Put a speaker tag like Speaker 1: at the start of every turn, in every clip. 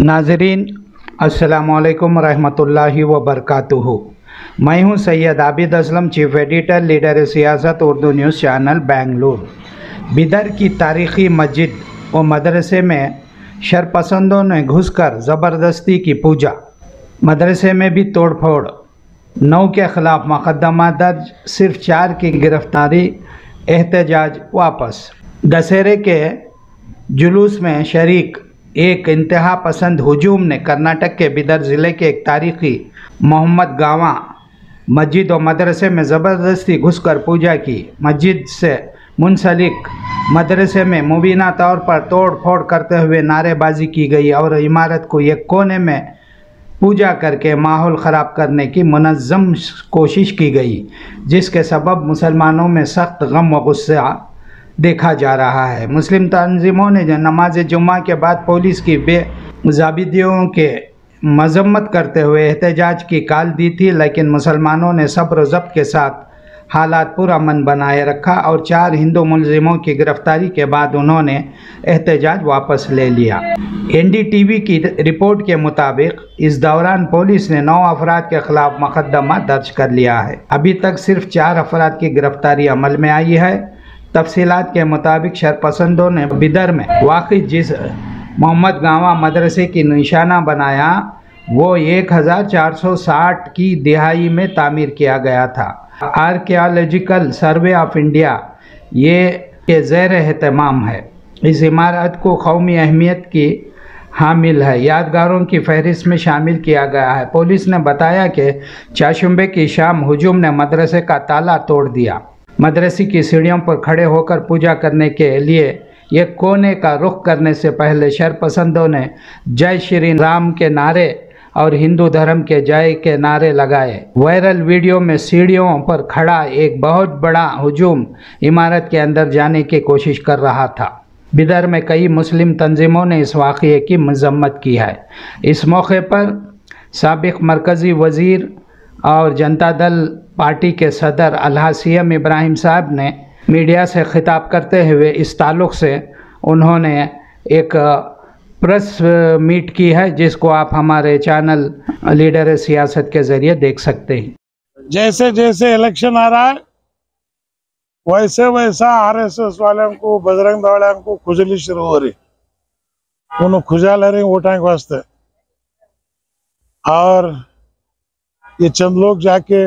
Speaker 1: नाजरीन असलकम रहमतुल्लाहि व बरकातुहू मैं हूँ Syed Abid Aslam, chief editor, leader Siyasat, Urdu news channel, Bengaluru. Bidar की तारीख़ी मस्जिद व मदरसे में शरपसंदों ने घुसकर ज़बरदस्ती की पूजा। मदरसे में भी तोड़ फोड़ नौ के ख़िलाफ़ मुकदमा दर्ज, सिर्फ़ चार की गिरफ्तारी, एहतजाज वापस। दशहरे के जुलूस में शरीक, एक इंतहा पसंद हजूम ने कर्नाटक के बिदर ज़िले के एक तारीखी मोहम्मद गावा मस्जिद और मदरसे में ज़बरदस्ती घुसकर पूजा की। मस्जिद से मुंसलिक मदरसे में मुबीना तौर पर तोड़ फोड़ करते हुए नारेबाजी की गई और इमारत को एक कोने में पूजा करके माहौल ख़राब करने की मनज़म कोशिश की गई, जिसके सबब मुसलमानों में सख्त गम व गुस्सा देखा जा रहा है। मुस्लिम तंजीमों ने नमाज़ जुम्मा के बाद पुलिस की बेजाबियों के मजम्मत करते हुए एहतजाज की काल दी थी, लेकिन मुसलमानों ने सब्र ज़ब्त के साथ हालात पुरअमन बनाए रखा और चार हिंदू मुलजिमों की गिरफ्तारी के बाद उन्होंने एहतजाज वापस ले लिया। एनडीटीवी की रिपोर्ट के मुताबिक, इस दौरान पुलिस ने नौ अफराद के खिलाफ मुकदमा दर्ज कर लिया है। अभी तक सिर्फ़ चार अफराद की गिरफ्तारी अमल में आई है। तफसीलात के मुताबिक, शरपसंदों ने बिदर में वाक़ जिस मोहम्मद गावा मदरसे की निशाना बनाया, वो 1460 की दिहाई में तामीर किया गया था। आर्कियालॉजिकल सर्वे ऑफ़ इंडिया ये के ज़ैर अहतमाम है। इस इमारत को कौमी अहमियत की हामिल है। यादगारों की फहरिस्त में शामिल किया गया है। पुलिस ने बताया कि चाशुम्बे की शाम हजूम ने मदरसे का ताला तोड़ दिया। मदरसे की सीढ़ियों पर खड़े होकर पूजा करने के लिए एक कोने का रुख करने से पहले शरपसंदों ने जय श्री राम के नारे और हिंदू धर्म के जय के नारे लगाए। वायरल वीडियो में सीढ़ियों पर खड़ा एक बहुत बड़ा हजूम इमारत के अंदर जाने की कोशिश कर रहा था। बिदर में कई मुस्लिम तंजीमों ने इस वाक़े की मजम्मत की है। इस मौके पर सबक मरकज़ी वज़ीर और जनता दल पार्टी के सदर अलहसीम इब्राहिम साहब ने मीडिया से खिताब करते हुए इस ताल्लुक़ से उन्होंने एक प्रेस मीट की है, जिसको आप हमारे चैनल लीडर सियासत के ज़रिए देख सकते हैं।
Speaker 2: जैसे जैसे इलेक्शन आ रहा है, वैसे वैसा आरएसएस वाले को, बजरंग दल को खुजली शुरू हो रही उन्होंने खुजा ले रही वोटा के वास्ते। और ये चंद लोग जाके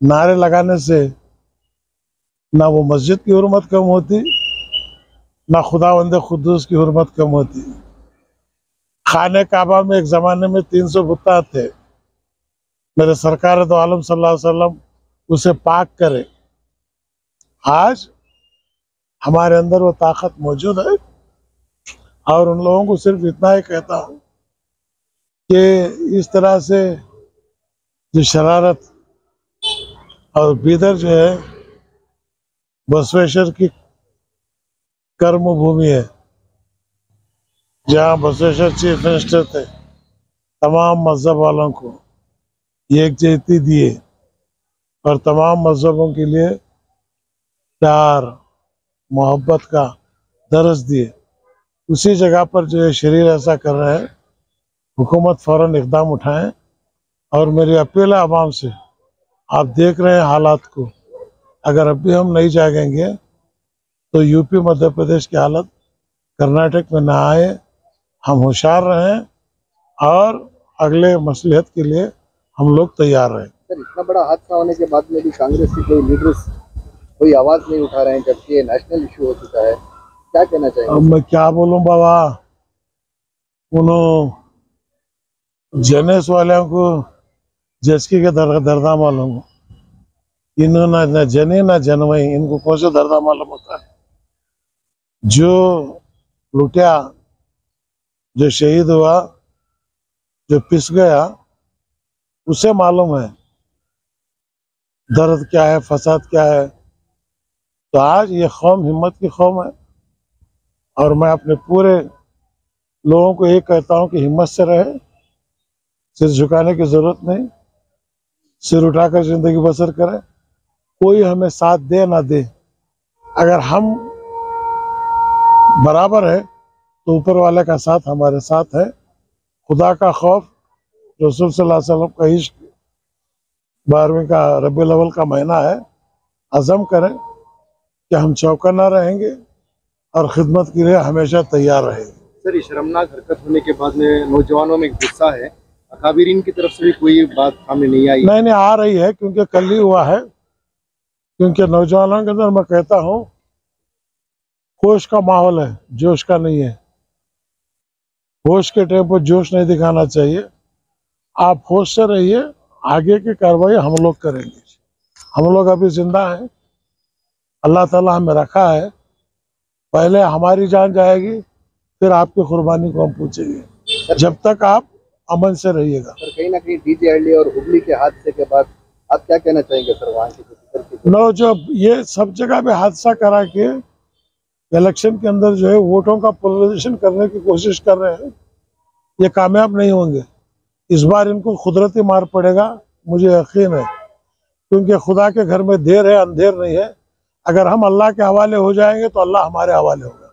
Speaker 2: नारे लगाने से ना वो मस्जिद की उर्मत कम होती ना खुदा वंद, खुदूस की हरमत कम होती। खाने काबा में एक ज़माने में तीन सौ बुत्ता थे। मेरे सरकार तो आलम वसल्लम उसे पाक करे। आज हमारे अंदर वो ताकत मौजूद है। और उन लोगों को सिर्फ़ इतना ही कहता हूँ कि इस तरह से जो शरारत और बीदर जो है, बसवेश्वर की कर्म भूमि है, जहाँ बसवेश्वर चीफ मिनिस्टर थे, तमाम मज़हब वालों को एकजहती दिए, और तमाम मजहबों के लिए प्यार, मोहब्बत का दरस दिए। उसी जगह पर जो है शरीर ऐसा कर रहे हैं, हुकूमत फ़ौर इकदाम उठाएँ, और मेरी अपील है आवाम से, आप देख रहे हैं हालात को, अगर अभी हम नहीं जागेंगे तो यूपी मध्य प्रदेश की हालत कर्नाटक में ना आए हम होशियार रहें और अगले मसलहत के लिए हम लोग तैयार रहें।
Speaker 3: सर इतना बड़ा हादसा होने के बाद में भी कांग्रेस की कोई लीडर्स कोई आवाज़ नहीं उठा रहे हैं जबकि ये नेशनल इशू हो चुका है। क्या कहना
Speaker 2: चाहिए
Speaker 3: अब
Speaker 2: मैं क्या बोलूँ बाबा? उन्होंने जनेस वालों को जसकी के दर, दर्दा मालूम हो। इन्होंने न जने न जनवई इनको कौन सा दर्दा मालूम होता है? जो लुटिया, जो शहीद हुआ, जो पिस गया, उसे मालूम है, दर्द क्या है, फसाद क्या है। तो आज ये कौम हिम्मत की कौम है। और मैं अपने पूरे लोगों को ये कहता हूँ कि हिम्मत से रहे, सिर झुकाने की ज़रूरत नहीं, सिर उठाकर ज़िंदगी बसर करें। कोई हमें साथ दे ना दे। अगर हम बराबर है तो ऊपर वाले का साथ हमारे साथ है। खुदा का खौफ रसूल सल्लल्लाहु अलैहि वसल्लम का इश्क बारहवीं का रबी अव्वल का महीना है। अज़म करें कि हम चौका चौकन्ना रहेंगे और खिदमत के लिए हमेशा तैयार रहेंगे
Speaker 3: सर शर्मनाक हरकत होने के बाद में नौजवानों में एक गुस्सा है। अकाबिरीन की तरफ़ से भी कोई बात सामने नहीं आई।
Speaker 2: नहीं नहीं आ रही है क्योंकि कल ही हुआ है। क्योंकि नौजवानों के अंदर मैं कहता हूँ होश का माहौल है जोश का नहीं है। होश के टाइम पर जोश नहीं दिखाना चाहिए। आप होश से रहिए आगे की कार्रवाई हम लोग करेंगे। हम लोग अभी ज़िंदा हैं। अल्लाह ताला हमें रखा है। पहले हमारी जान जाएगी फिर आपकी कुर्बानी को हम पूछेंगे। जब तक आप अमन से रहिएगा।
Speaker 3: कहीं ना कहीं डीजे और हुबली के हादसे के बाद आप क्या कहना चाहेंगे सर वहाँ के
Speaker 2: नो जो ये सब जगह पे हादसा करा के इलेक्शन के अंदर जो है वोटों का पोलराइजेशन करने की कोशिश कर रहे हैं। ये कामयाब नहीं होंगे। इस बार इनको कुदरती मार पड़ेगा, मुझे यकीन है। क्योंकि खुदा के घर में देर है, अंधेर नहीं है। अगर हम अल्लाह के हवाले हो जाएँगे तो अल्लाह हमारे हवाले होगा।